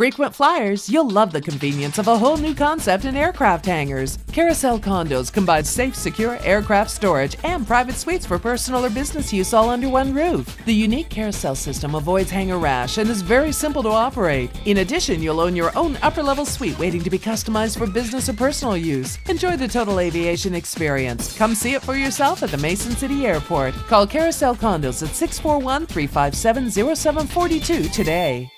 Frequent flyers, you'll love the convenience of a whole new concept in aircraft hangars. Carousel Condos combines safe, secure aircraft storage and private suites for personal or business use all under one roof. The unique Carousel system avoids hangar rash and is very simple to operate. In addition, you'll own your own upper level suite waiting to be customized for business or personal use. Enjoy the total aviation experience. Come see it for yourself at the Mason City Airport. Call Carousel Condos at 641 357 0742 today.